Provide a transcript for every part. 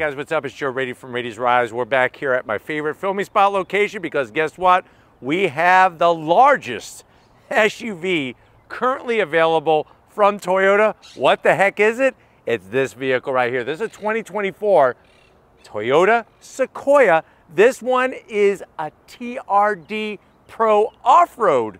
guys, what's up? It's Joe Raiti from Raiti's Rides. We're back here at my favorite filming spot location because guess what? We have the largest SUV currently available from Toyota. What the heck is it? It's this vehicle right here. This is a 2024 Toyota Sequoia. This one is a TRD Pro off-road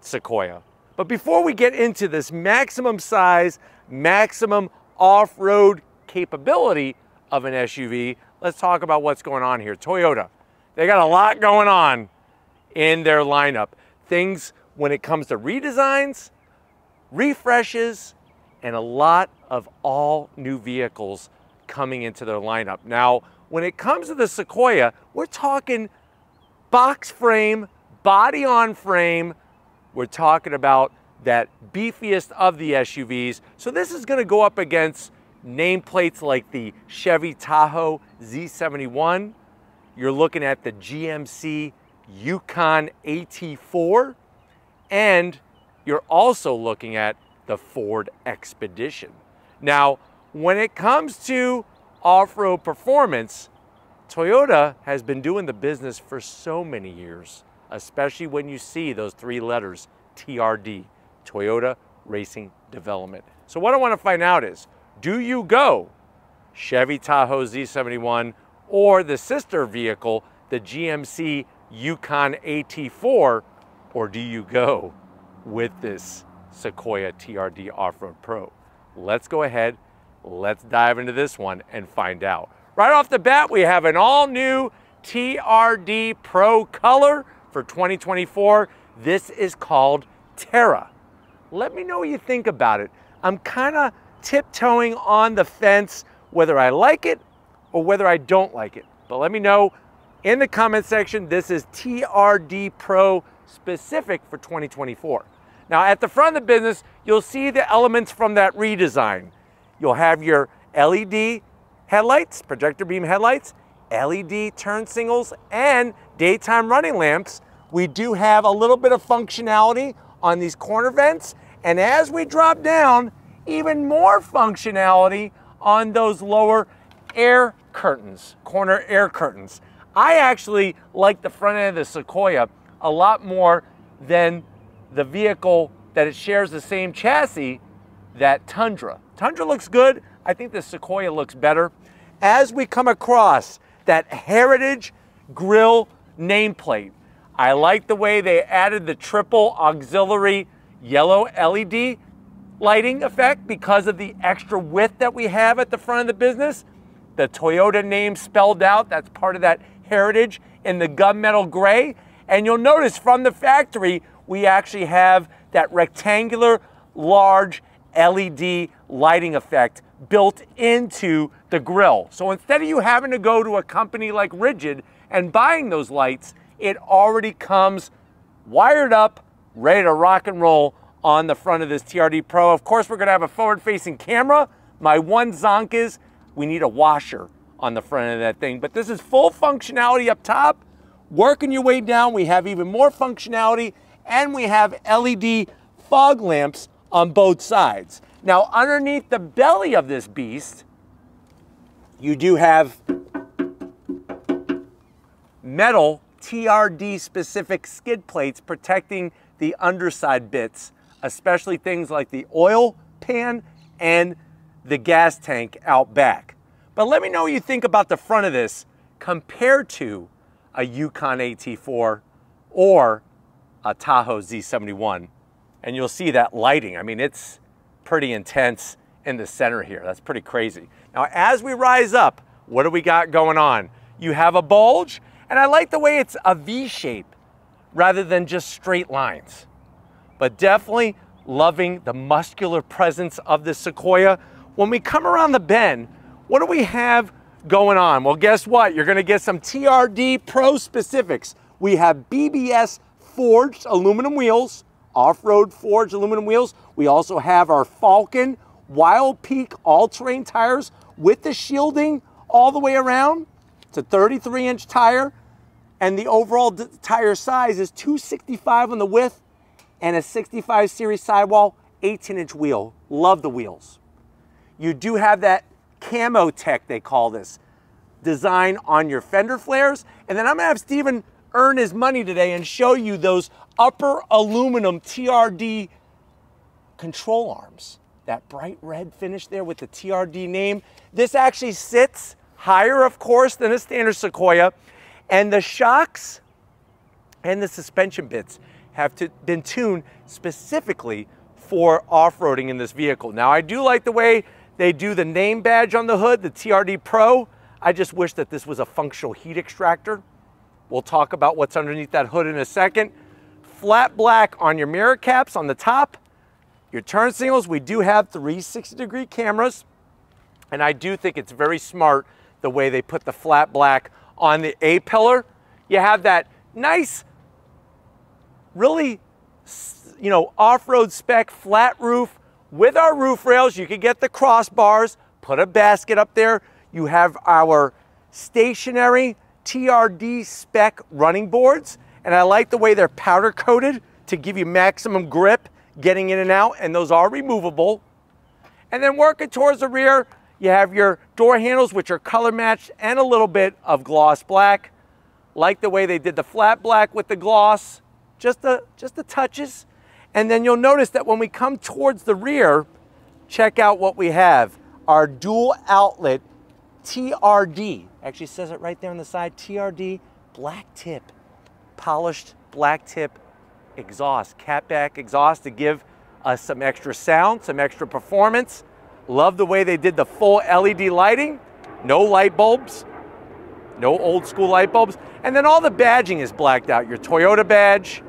Sequoia. But before we get into this maximum size, maximum off-road capability of an SUV, let's talk about what's going on here. Toyota, they got a lot going on in their lineup. Things when it comes to redesigns, refreshes, and a lot of all new vehicles coming into their lineup. Now, when it comes to the Sequoia, we're talking box frame, body on frame. We're talking about that beefiest of the SUVs. So this is gonna go up against nameplates like the Chevy Tahoe Z71. You're looking at the GMC Yukon AT4, and you're also looking at the Ford Expedition. Now, when it comes to off-road performance, Toyota has been doing the business for so many years, especially when you see those three letters, TRD, Toyota Racing Development. So what I want to find out is, do you go Chevy Tahoe Z71 or the sister vehicle, the GMC Yukon AT4, or do you go with this Sequoia TRD Off-Road Pro? Let's go ahead, let's dive into this one and find out. Right off the bat, we have an all new TRD Pro color for 2024. This is called Terra. Let me know what you think about it. I'm kind of tiptoeing on the fence whether I like it or whether I don't like it. But let me know in the comment section. This is TRD Pro specific for 2024. Now at the front of the business, you'll see the elements from that redesign. You'll have your LED headlights, projector beam headlights, LED turn signals, and daytime running lamps. We do have a little bit of functionality on these corner vents. And as we drop down, even more functionality on those lower air curtains, corner air curtains. I actually like the front end of the Sequoia a lot more than the vehicle that it shares the same chassis, that Tundra. Tundra looks good. I think the Sequoia looks better. As we come across that Heritage Grill nameplate, I like the way they added the triple auxiliary yellow LED lighting effect because of the extra width that we have at the front of the business. The Toyota name spelled out, that's part of that heritage in the gunmetal gray. And you'll notice from the factory, we actually have that rectangular large LED lighting effect built into the grill. So instead of you having to go to a company like Rigid and buying those lights, it already comes wired up, ready to rock and roll on the front of this TRD Pro. Of course, we're gonna have a forward-facing camera. My one zonk is we need a washer on the front of that thing. But this is full functionality up top. Working your way down, we have even more functionality and we have LED fog lamps on both sides. Now, underneath the belly of this beast, you do have metal TRD specific skid plates protecting the underside bits especially things like the oil pan and the gas tank out back. But let me know what you think about the front of this compared to a Yukon AT4 or a Tahoe Z71. And you'll see that lighting. I mean, it's pretty intense in the center here. That's pretty crazy. Now, as we rise up, what do we got going on? You have a bulge, and I like the way it's a V shape rather than just straight lines but definitely loving the muscular presence of the Sequoia. When we come around the bend, what do we have going on? Well, guess what? You're gonna get some TRD Pro specifics. We have BBS forged aluminum wheels, off-road forged aluminum wheels. We also have our Falken Wild Peak all-terrain tires with the shielding all the way around. It's a 33 inch tire and the overall tire size is 265 on the width and a 65 series sidewall, 18 inch wheel. Love the wheels. You do have that Camo Tech, they call this, design on your fender flares. And then I'm gonna have Steven earn his money today and show you those upper aluminum TRD control arms. That bright red finish there with the TRD name. This actually sits higher, of course, than a standard Sequoia. And the shocks and the suspension bits have to, been tuned specifically for off-roading in this vehicle. Now, I do like the way they do the name badge on the hood, the TRD Pro. I just wish that this was a functional heat extractor. We'll talk about what's underneath that hood in a second. Flat black on your mirror caps on the top. Your turn signals, we do have 360 degree cameras. And I do think it's very smart the way they put the flat black on the A-pillar. You have that nice, really, you know, off-road spec flat roof with our roof rails. You can get the crossbars, put a basket up there. You have our stationary TRD spec running boards. And I like the way they're powder coated to give you maximum grip getting in and out. And those are removable. And then working towards the rear, you have your door handles, which are color matched and a little bit of gloss black. Like the way they did the flat black with the gloss, just the, just the touches. And then you'll notice that when we come towards the rear, check out what we have. Our dual outlet TRD, actually says it right there on the side, TRD black tip, polished black tip exhaust, catback exhaust to give us some extra sound, some extra performance. Love the way they did the full LED lighting, no light bulbs, no old school light bulbs. And then all the badging is blacked out. Your Toyota badge,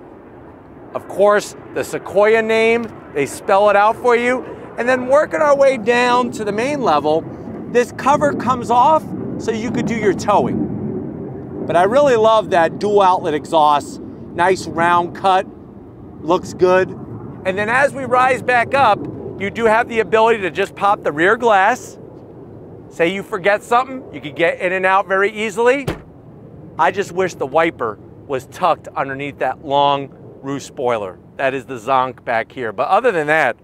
of course, the Sequoia name, they spell it out for you. And then working our way down to the main level, this cover comes off so you could do your towing. But I really love that dual outlet exhaust, nice round cut, looks good. And then as we rise back up, you do have the ability to just pop the rear glass. Say you forget something, you could get in and out very easily. I just wish the wiper was tucked underneath that long roof spoiler. That is the zonk back here. But other than that,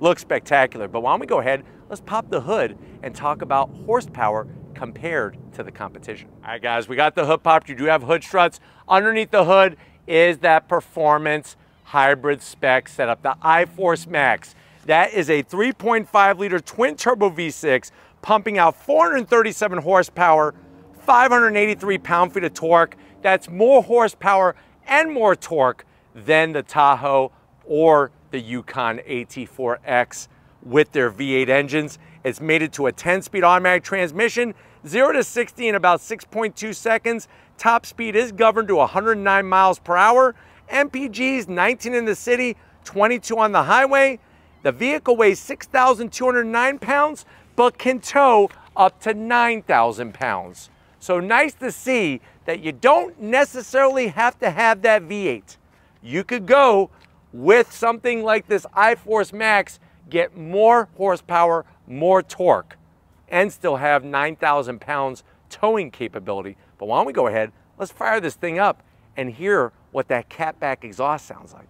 looks spectacular. But why don't we go ahead, let's pop the hood and talk about horsepower compared to the competition. All right, guys, we got the hood popped. You do have hood struts. Underneath the hood is that performance hybrid spec setup, the iForce Max. That is a 3.5 liter twin turbo V6 pumping out 437 horsepower, 583 pound feet of torque. That's more horsepower and more torque than the Tahoe or the Yukon AT4X with their V8 engines. It's mated to a 10-speed automatic transmission, 0 to 60 in about 6.2 seconds. Top speed is governed to 109 miles per hour. MPGs 19 in the city, 22 on the highway. The vehicle weighs 6,209 pounds, but can tow up to 9,000 pounds. So nice to see that you don't necessarily have to have that V8. You could go with something like this iForce Max, get more horsepower, more torque, and still have 9,000 pounds towing capability. But why don't we go ahead, let's fire this thing up and hear what that catback exhaust sounds like.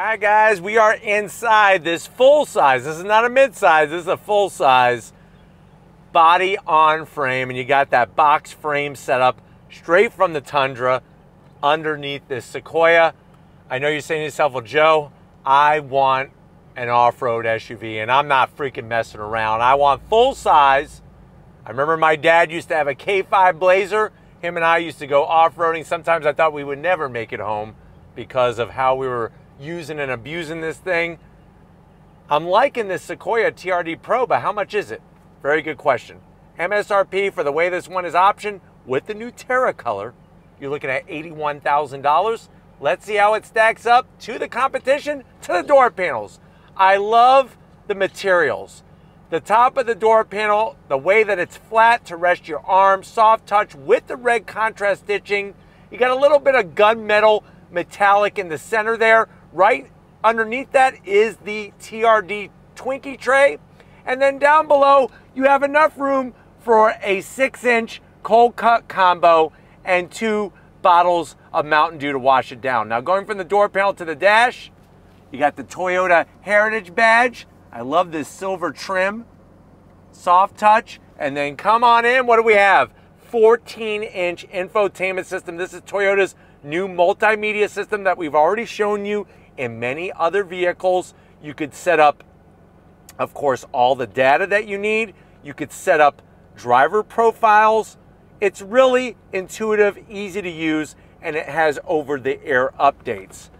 All right, guys, we are inside this full size. This is not a mid size, this is a full size body on frame. And you got that box frame set up straight from the Tundra underneath this Sequoia. I know you're saying to yourself, well, Joe, I want an off road SUV and I'm not freaking messing around. I want full size. I remember my dad used to have a K5 Blazer. Him and I used to go off roading. Sometimes I thought we would never make it home because of how we were using and abusing this thing. I'm liking this Sequoia TRD Pro, but how much is it? Very good question. MSRP for the way this one is optioned with the new Terra color, you're looking at $81,000. Let's see how it stacks up to the competition, to the door panels. I love the materials. The top of the door panel, the way that it's flat to rest your arm, soft touch with the red contrast stitching. You got a little bit of gunmetal metallic in the center there. Right underneath that is the TRD Twinkie tray. And then down below, you have enough room for a six inch cold cut combo and two bottles of Mountain Dew to wash it down. Now going from the door panel to the dash, you got the Toyota Heritage badge. I love this silver trim, soft touch. And then come on in, what do we have? 14 inch infotainment system. This is Toyota's new multimedia system that we've already shown you in many other vehicles. You could set up, of course, all the data that you need. You could set up driver profiles. It's really intuitive, easy to use, and it has over the air updates.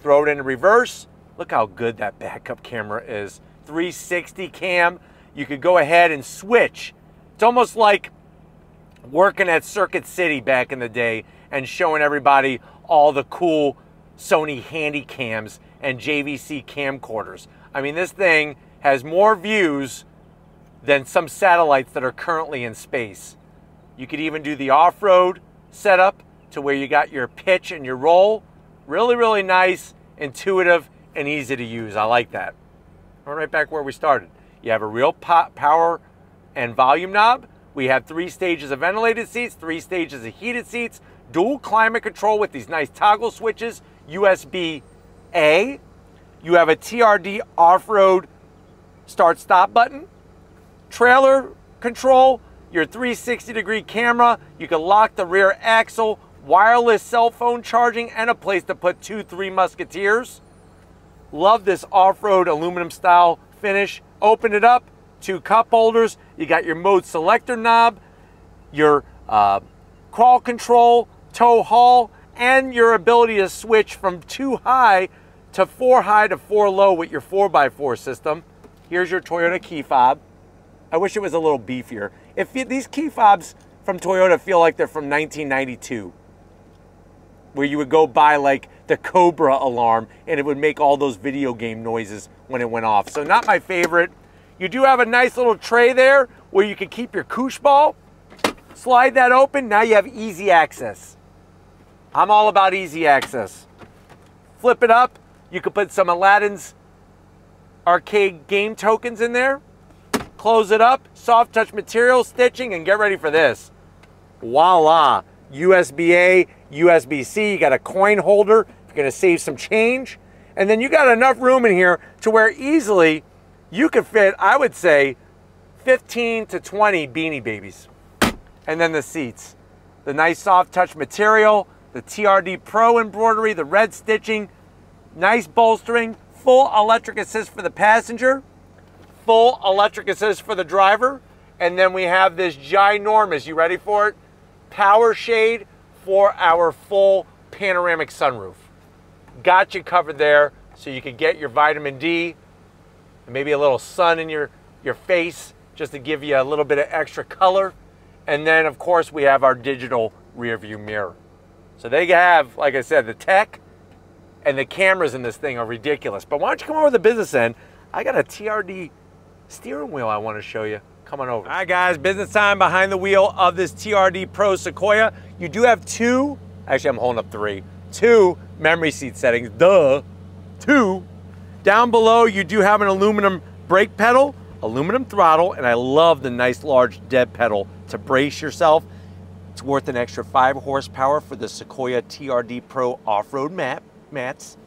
Throw it in reverse. Look how good that backup camera is. 360 cam. You could go ahead and switch. It's almost like working at Circuit City back in the day and showing everybody all the cool Sony Handycams and JVC camcorders. I mean, this thing has more views than some satellites that are currently in space. You could even do the off-road setup to where you got your pitch and your roll. Really, really nice, intuitive, and easy to use. I like that. We're right back where we started. You have a real power and volume knob. We have three stages of ventilated seats, three stages of heated seats, dual climate control with these nice toggle switches, USB A. You have a TRD off-road start stop button, trailer control, your 360 degree camera. You can lock the rear axle, wireless cell phone charging, and a place to put two Three Musketeers. Love this off-road aluminum style finish. Open it up, two cup holders. You got your mode selector knob, your uh, crawl control, tow haul, and your ability to switch from two high to four high to four low with your 4x4 system. Here's your Toyota key fob. I wish it was a little beefier. If these key fobs from Toyota feel like they're from 1992, where you would go buy like the Cobra alarm and it would make all those video game noises when it went off. So not my favorite. You do have a nice little tray there where you can keep your koosh ball. Slide that open, now you have easy access. I'm all about easy access. Flip it up, you can put some Aladdin's arcade game tokens in there. Close it up, soft touch material, stitching, and get ready for this. Voila, USB-A, USB-C, you got a coin holder you're gonna save some change. And then you got enough room in here to where easily you could fit, I would say, 15 to 20 Beanie Babies. And then the seats. The nice soft touch material, the TRD Pro embroidery, the red stitching, nice bolstering, full electric assist for the passenger, full electric assist for the driver, and then we have this ginormous, you ready for it? Power shade for our full panoramic sunroof. Got you covered there so you can get your vitamin D and maybe a little sun in your, your face just to give you a little bit of extra color. And then of course we have our digital rear view mirror. So they have, like I said, the tech and the cameras in this thing are ridiculous. But why don't you come over to the business end? I got a TRD steering wheel I want to show you. Come on over. All right, guys, business time behind the wheel of this TRD Pro Sequoia. You do have two, actually I'm holding up three, two memory seat settings, duh, two. Down below, you do have an aluminum brake pedal, aluminum throttle, and I love the nice large dead pedal to brace yourself. It's worth an extra five horsepower for the Sequoia TRD Pro off-road mat, mats.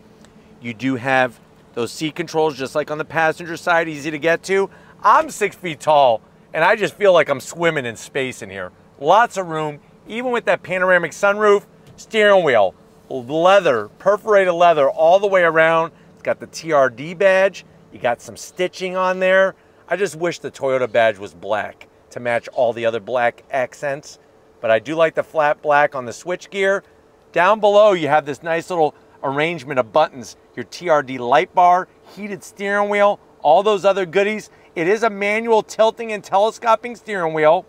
You do have those seat controls just like on the passenger side, easy to get to. I'm six feet tall and I just feel like I'm swimming in space in here. Lots of room, even with that panoramic sunroof, steering wheel, leather, perforated leather all the way around. It's got the TRD badge. You got some stitching on there. I just wish the Toyota badge was black to match all the other black accents but I do like the flat black on the switch gear. Down below, you have this nice little arrangement of buttons, your TRD light bar, heated steering wheel, all those other goodies. It is a manual tilting and telescoping steering wheel.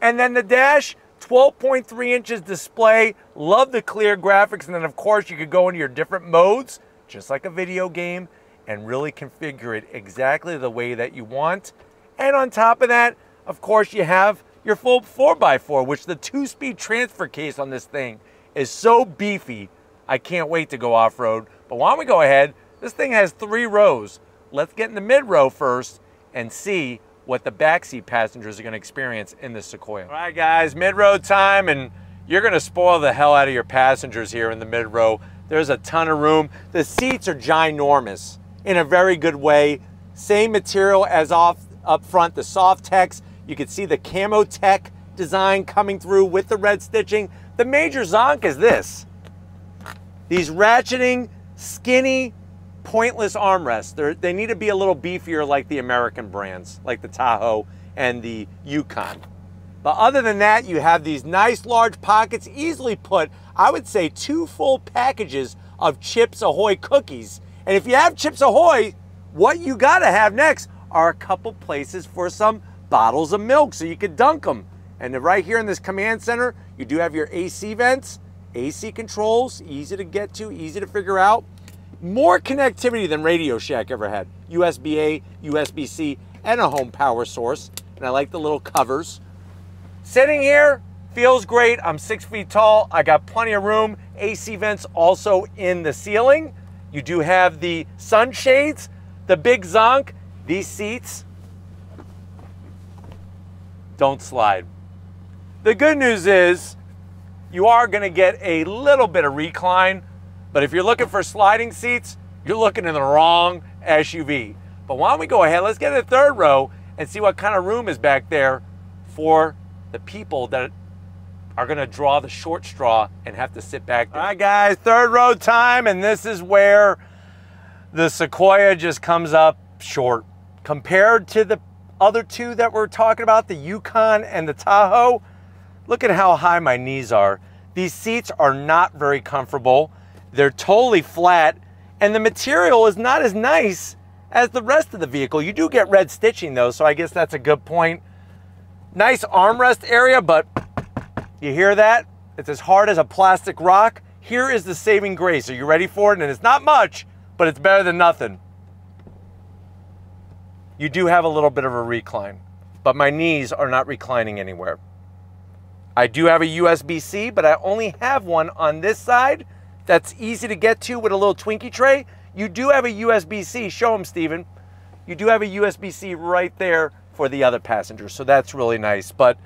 And then the dash, 12.3 inches display. Love the clear graphics. And then of course you could go into your different modes, just like a video game, and really configure it exactly the way that you want. And on top of that, of course you have your full 4x4, which the two-speed transfer case on this thing is so beefy. I can't wait to go off-road. But why don't we go ahead? This thing has three rows. Let's get in the mid row first and see what the backseat passengers are gonna experience in the Sequoia. All right guys, mid row time and you're gonna spoil the hell out of your passengers here in the mid row. There's a ton of room. The seats are ginormous in a very good way. Same material as off up front, the Softex. You can see the Camo Tech design coming through with the red stitching. The major zonk is this. These ratcheting, skinny, pointless armrests. They're, they need to be a little beefier like the American brands, like the Tahoe and the Yukon. But other than that, you have these nice large pockets, easily put, I would say, two full packages of Chips Ahoy cookies. And if you have Chips Ahoy, what you gotta have next are a couple places for some bottles of milk so you could dunk them. And right here in this command center, you do have your AC vents, AC controls, easy to get to, easy to figure out. More connectivity than Radio Shack ever had. USB-A, USB-C, and a home power source. And I like the little covers. Sitting here feels great. I'm six feet tall. I got plenty of room. AC vents also in the ceiling. You do have the sunshades, the big zonk. These seats don't slide. The good news is you are going to get a little bit of recline, but if you're looking for sliding seats, you're looking in the wrong SUV. But why don't we go ahead, let's get in the third row and see what kind of room is back there for the people that are gonna draw the short straw and have to sit back there. All right, guys, third row time, and this is where the Sequoia just comes up short. Compared to the other two that we're talking about, the Yukon and the Tahoe, look at how high my knees are. These seats are not very comfortable. They're totally flat, and the material is not as nice as the rest of the vehicle. You do get red stitching though, so I guess that's a good point. Nice armrest area, but you hear that? It's as hard as a plastic rock. Here is the saving grace. Are you ready for it? And it's not much, but it's better than nothing. You do have a little bit of a recline, but my knees are not reclining anywhere. I do have a USB-C, but I only have one on this side that's easy to get to with a little Twinkie tray. You do have a USB-C. Show them, Steven. You do have a USB-C right there for the other passengers. So that's really nice. But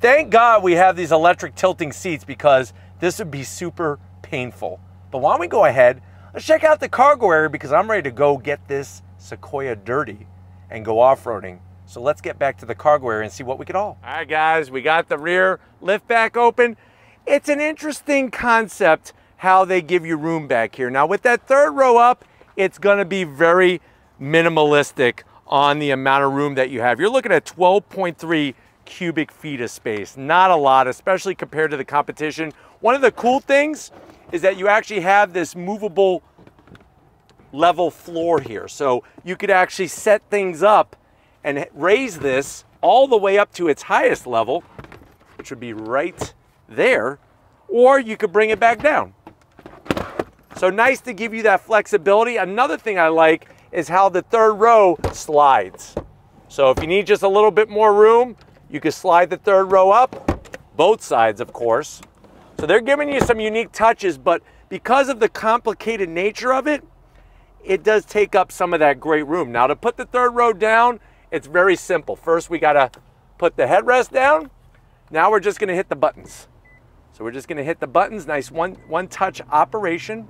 thank God we have these electric tilting seats because this would be super painful. But why don't we go ahead, let's check out the cargo area because I'm ready to go get this Sequoia dirty and go off-roading. So let's get back to the cargo area and see what we could all. All right, guys, we got the rear lift back open. It's an interesting concept how they give you room back here. Now with that third row up, it's gonna be very minimalistic on the amount of room that you have. You're looking at 12.3 cubic feet of space. Not a lot, especially compared to the competition. One of the cool things is that you actually have this movable level floor here. So you could actually set things up and raise this all the way up to its highest level, which would be right there, or you could bring it back down. So nice to give you that flexibility. Another thing I like is how the third row slides. So if you need just a little bit more room, you can slide the third row up, both sides of course. So they're giving you some unique touches, but because of the complicated nature of it, it does take up some of that great room. Now to put the third row down, it's very simple. First we gotta put the headrest down. Now we're just gonna hit the buttons. So we're just gonna hit the buttons, nice one, one touch operation,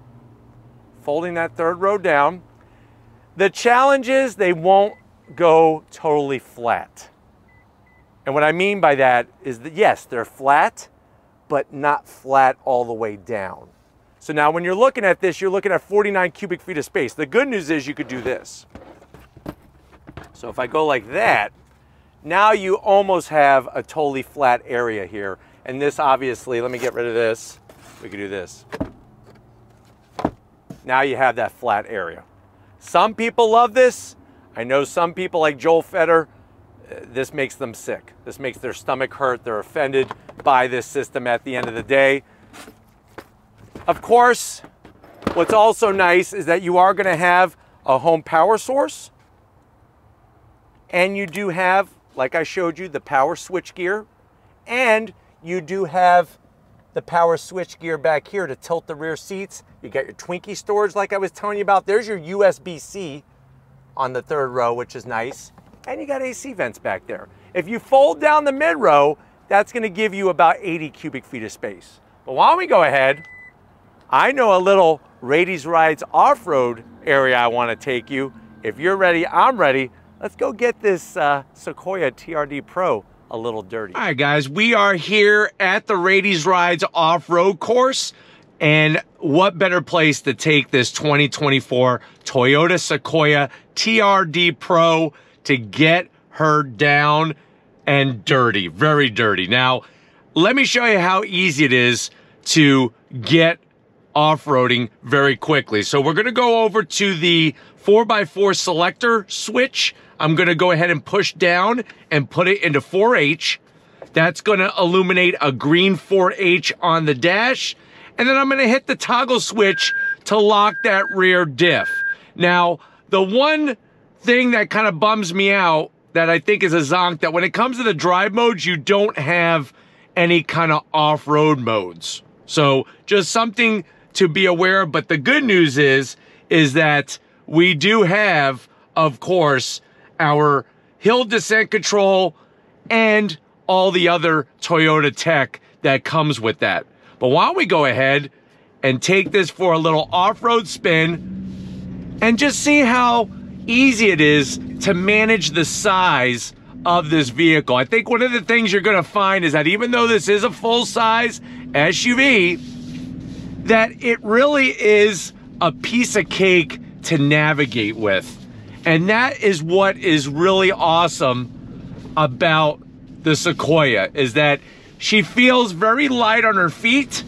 folding that third row down. The challenge is they won't go totally flat. And what I mean by that is that yes, they're flat, but not flat all the way down. So now when you're looking at this, you're looking at 49 cubic feet of space. The good news is you could do this. So if I go like that, now you almost have a totally flat area here. And this obviously, let me get rid of this. We could do this. Now you have that flat area. Some people love this. I know some people like Joel Feder, uh, this makes them sick. This makes their stomach hurt. They're offended by this system at the end of the day. Of course, what's also nice is that you are going to have a home power source. And you do have, like I showed you, the power switch gear. And you do have the power switch gear back here to tilt the rear seats. You got your Twinkie storage like I was telling you about. There's your USB-C on the third row, which is nice. And you got AC vents back there. If you fold down the mid row, that's gonna give you about 80 cubic feet of space. But why don't we go ahead, I know a little Raiti's Rides off-road area I wanna take you. If you're ready, I'm ready. Let's go get this uh, Sequoia TRD Pro a little dirty. All right, guys, we are here at the Raiti's Rides off-road course. And what better place to take this 2024 Toyota Sequoia TRD Pro to get her down and dirty, very dirty. Now, let me show you how easy it is to get off-roading very quickly. So we're gonna go over to the 4x4 selector switch. I'm gonna go ahead and push down and put it into 4H. That's gonna illuminate a green 4H on the dash. And then I'm gonna hit the toggle switch to lock that rear diff. Now, the one thing that kind of bums me out that I think is a zonk that when it comes to the drive modes, you don't have any kind of off-road modes. So just something to be aware of. But the good news is, is that we do have, of course, our hill descent control and all the other Toyota tech that comes with that. But why don't we go ahead and take this for a little off-road spin and just see how easy it is to manage the size of this vehicle. I think one of the things you're gonna find is that even though this is a full-size SUV, that it really is a piece of cake to navigate with. And that is what is really awesome about the Sequoia, is that she feels very light on her feet,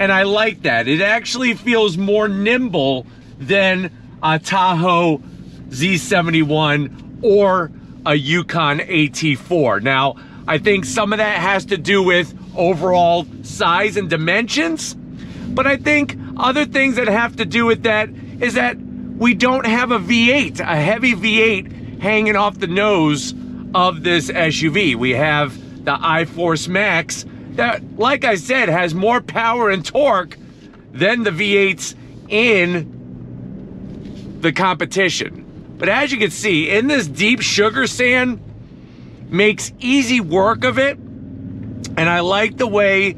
and I like that. It actually feels more nimble than a Tahoe Z71 or a Yukon AT4. Now, I think some of that has to do with overall size and dimensions, but I think other things that have to do with that is that we don't have a V8, a heavy V8 hanging off the nose of this SUV. We have the iForce Max that, like I said, has more power and torque than the V8s in the competition. But as you can see, in this deep sugar sand, makes easy work of it. And I like the way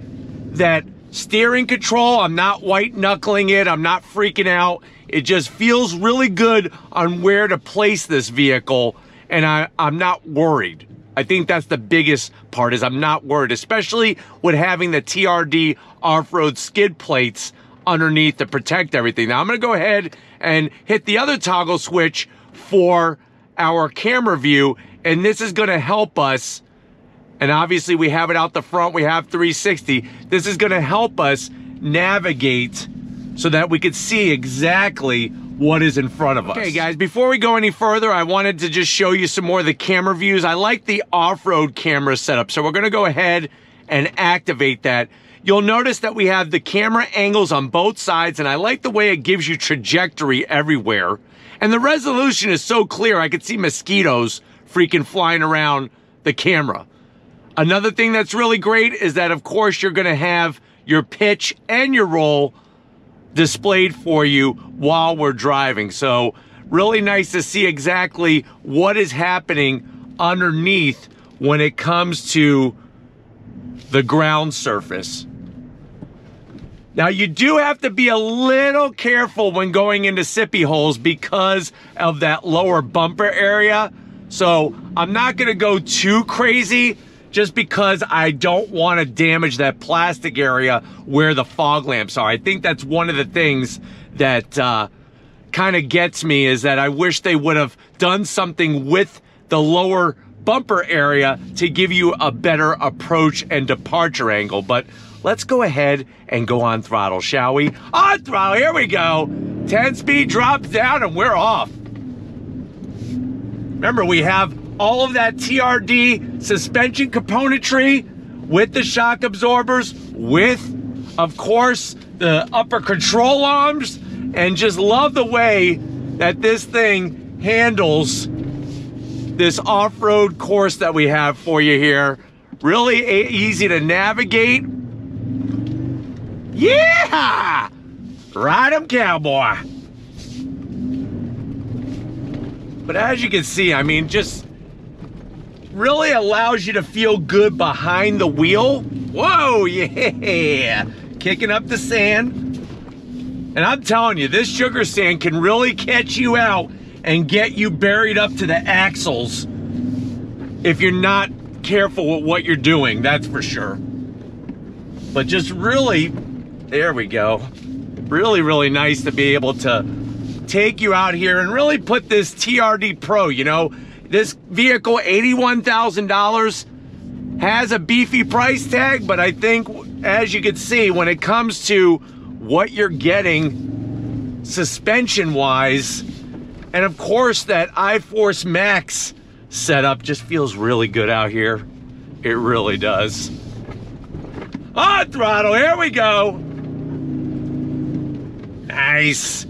that steering control, I'm not white knuckling it, I'm not freaking out. It just feels really good on where to place this vehicle. And I, I'm not worried. I think that's the biggest part is I'm not worried, especially with having the TRD off-road skid plates underneath to protect everything. Now I'm gonna go ahead and hit the other toggle switch for our camera view. And this is gonna help us. And obviously we have it out the front, we have 360. This is gonna help us navigate so that we could see exactly what is in front of us. Okay guys, before we go any further, I wanted to just show you some more of the camera views. I like the off-road camera setup, so we're gonna go ahead and activate that. You'll notice that we have the camera angles on both sides, and I like the way it gives you trajectory everywhere. And the resolution is so clear, I could see mosquitoes freaking flying around the camera. Another thing that's really great is that, of course, you're gonna have your pitch and your roll displayed for you while we're driving. So really nice to see exactly what is happening underneath when it comes to the ground surface. Now you do have to be a little careful when going into sippy holes because of that lower bumper area. So I'm not gonna go too crazy just because I don't wanna damage that plastic area where the fog lamps are. I think that's one of the things that uh, kind of gets me is that I wish they would have done something with the lower bumper area to give you a better approach and departure angle. But let's go ahead and go on throttle, shall we? On throttle, here we go. 10 speed drops down and we're off. Remember, we have all of that TRD suspension componentry with the shock absorbers, with, of course, the upper control arms, and just love the way that this thing handles this off-road course that we have for you here. Really easy to navigate Yeah! Ride Ride 'em, cowboy. But as you can see, I mean, just really allows you to feel good behind the wheel. Whoa, yeah! Kicking up the sand. And I'm telling you, this sugar sand can really catch you out and get you buried up to the axles if you're not careful with what you're doing, that's for sure. But just really, there we go. Really, really nice to be able to take you out here and really put this TRD Pro, you know, this vehicle, $81,000, has a beefy price tag, but I think, as you can see, when it comes to what you're getting suspension-wise, and of course that iForce Max setup just feels really good out here. It really does. On throttle, here we go. Nice.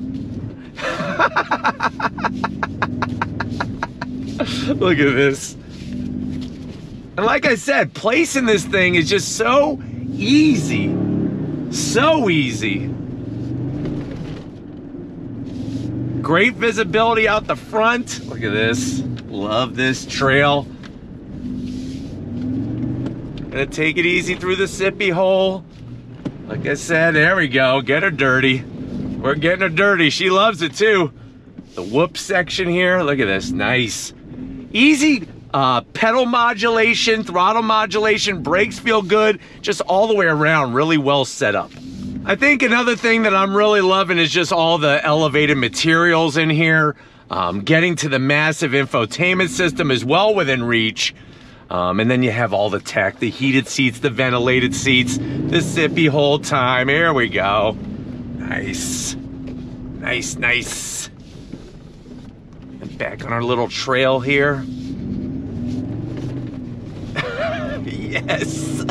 Look at this. And like I said, placing this thing is just so easy. So easy. Great visibility out the front. Look at this. Love this trail. Gonna take it easy through the sippy hole. Like I said, there we go. Get her dirty. We're getting her dirty. She loves it too. The whoop section here. Look at this. Nice. Easy uh, pedal modulation, throttle modulation, brakes feel good. Just all the way around. Really well set up. I think another thing that I'm really loving is just all the elevated materials in here. Um, getting to the massive infotainment system is well within reach. Um, and then you have all the tech, the heated seats, the ventilated seats, the sippy hole time. Here we go. Nice. Nice, nice. Back on our little trail here. yes.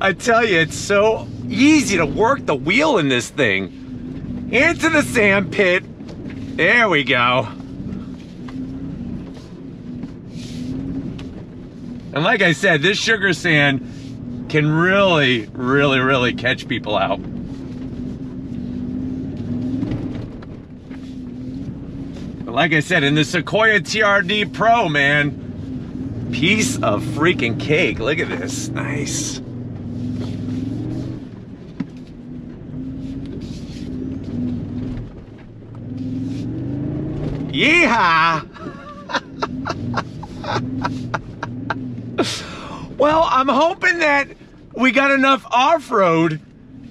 I tell you, it's so easy to work the wheel in this thing. Into the sand pit. There we go. And like I said, this sugar sand can really, really, really catch people out. But like I said, in the Sequoia TRD Pro, man, piece of freaking cake. Look at this, nice. Yeehaw! well, I'm hoping that we got enough off-road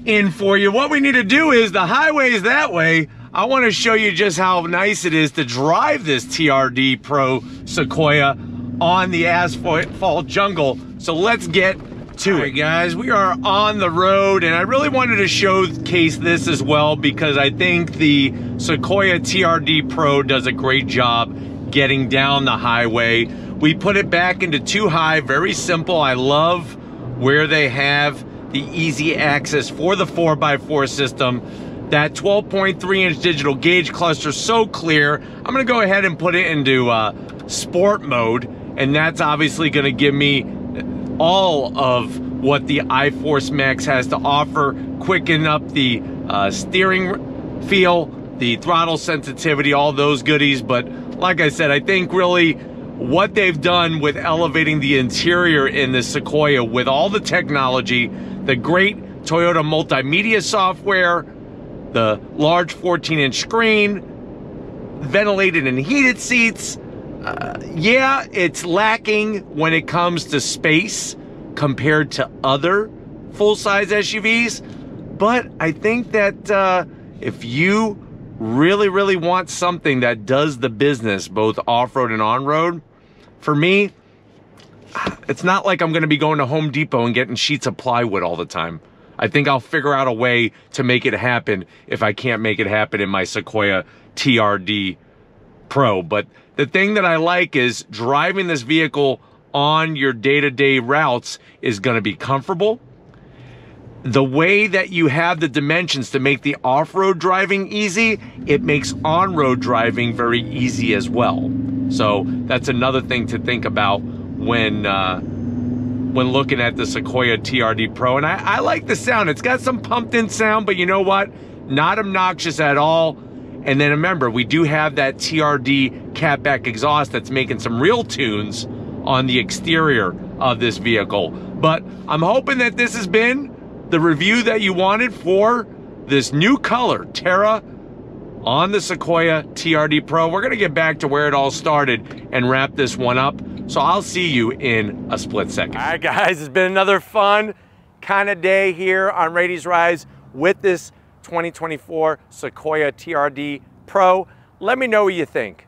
in for you. What we need to do is the highway is that way. I want to show you just how nice it is to drive this TRD Pro Sequoia on the asphalt jungle. So let's get to it, guys. We are on the road, and I really wanted to showcase this as well because I think the Sequoia TRD Pro does a great job getting down the highway. We put it back into two high, very simple. I love where they have the easy access for the 4x4 system. That 12.3 inch digital gauge cluster so clear. I'm gonna go ahead and put it into uh, sport mode, and that's obviously gonna give me all of what the iForce Max has to offer, quicken up the uh, steering feel, the throttle sensitivity, all those goodies. But like I said, I think really what they've done with elevating the interior in the Sequoia with all the technology, the great Toyota multimedia software, the large 14 inch screen, ventilated and heated seats, uh, yeah, it's lacking when it comes to space compared to other full-size SUVs, but I think that uh, if you really, really want something that does the business, both off-road and on-road, for me, it's not like I'm going to be going to Home Depot and getting sheets of plywood all the time. I think I'll figure out a way to make it happen if I can't make it happen in my Sequoia TRD Pro. But the thing that I like is driving this vehicle on your day-to-day -day routes is going to be comfortable. The way that you have the dimensions to make the off-road driving easy, it makes on-road driving very easy as well. So that's another thing to think about when uh, when looking at the Sequoia TRD Pro. And I, I like the sound. It's got some pumped in sound, but you know what? Not obnoxious at all. And then remember, we do have that TRD catback exhaust that's making some real tunes on the exterior of this vehicle. But I'm hoping that this has been the review that you wanted for this new color, Terra on the Sequoia TRD Pro. We're gonna get back to where it all started and wrap this one up. So I'll see you in a split second. All right, guys, it's been another fun kind of day here on Raiti's Rides with this 2024 Sequoia TRD Pro. Let me know what you think.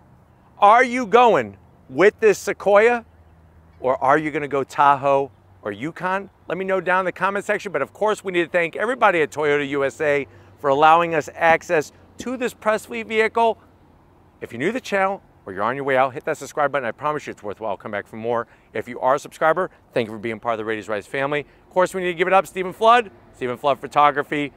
Are you going with this Sequoia or are you gonna go Tahoe or Yukon? Let me know down in the comment section. But of course, we need to thank everybody at Toyota USA for allowing us access to this press fleet vehicle. If you're new to the channel or you're on your way out, hit that subscribe button. I promise you it's worthwhile. Come back for more. If you are a subscriber, thank you for being part of the Raiti's Rides family. Of course, we need to give it up, Steven Flood, Steven Flood Photography.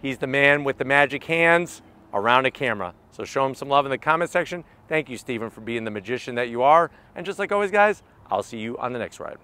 He's the man with the magic hands around a camera. So show him some love in the comment section. Thank you, Steven, for being the magician that you are. And just like always, guys, I'll see you on the next ride.